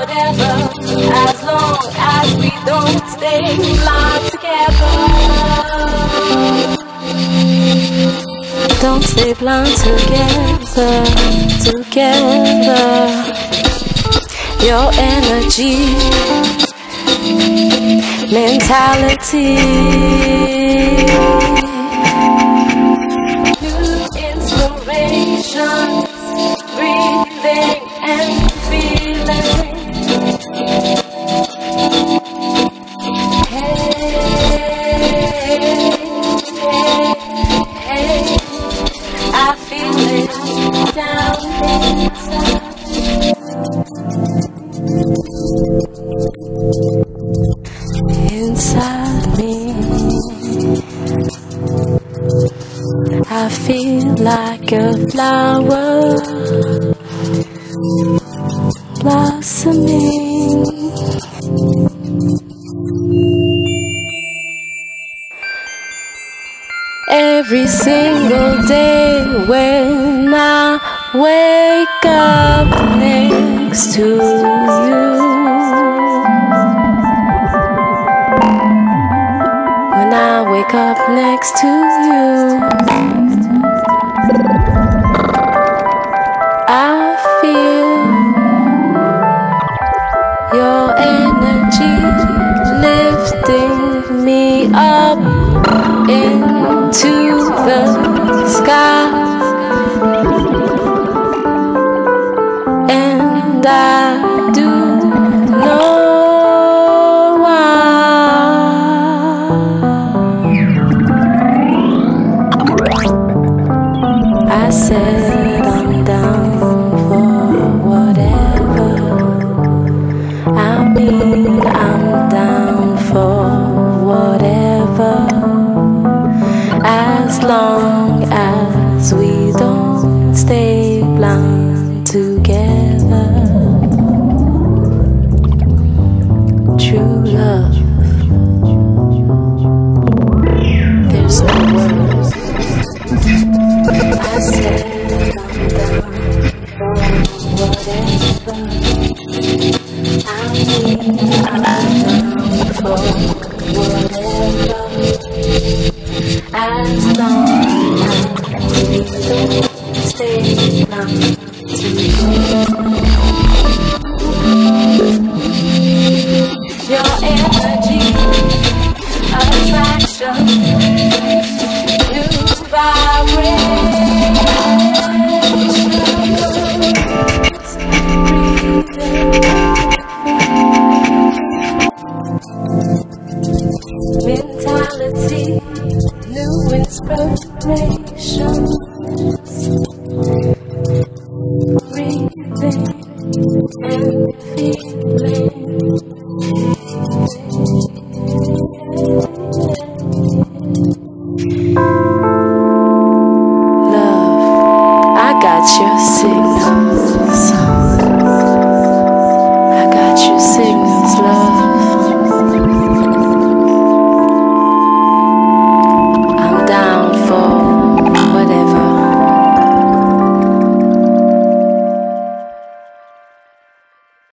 whatever, as long as we don't stay blind together. Don't stay blind together, together. Your energy, mentality. Inside me, I feel like a flower blossoming. Every single day when I wake up next to you. When I wake up next to you, I feel your energy lifting me up we don't stay blind together. True love. There's no words. I'm down for